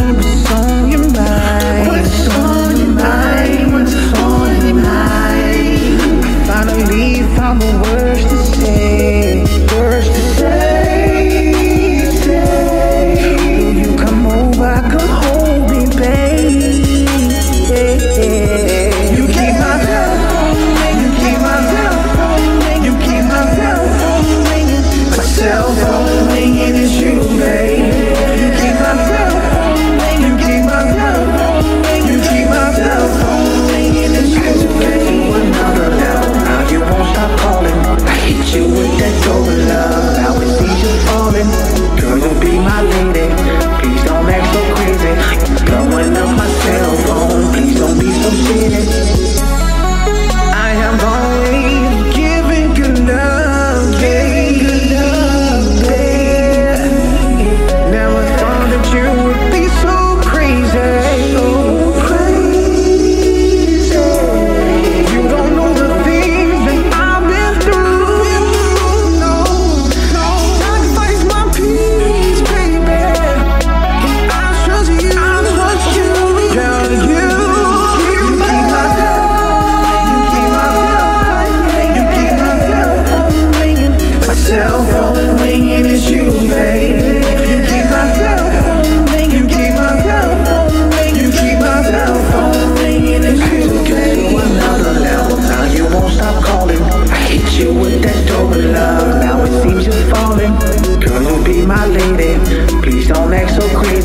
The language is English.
time, the sun. Max so clean.